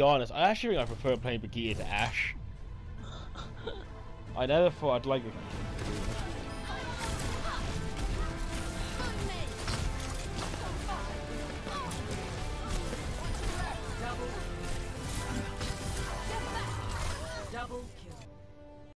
be honest, I actually think I prefer playing Brigitte to Ash. I never thought I'd like it. Double